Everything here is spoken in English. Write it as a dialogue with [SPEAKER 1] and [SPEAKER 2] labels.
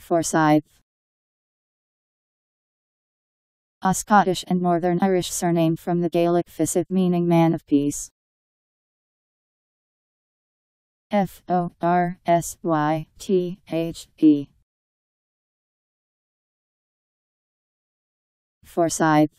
[SPEAKER 1] Forsythe. A Scottish and Northern Irish surname from the Gaelic Fearsithe meaning man of peace. F O R S Y T H E Forsythe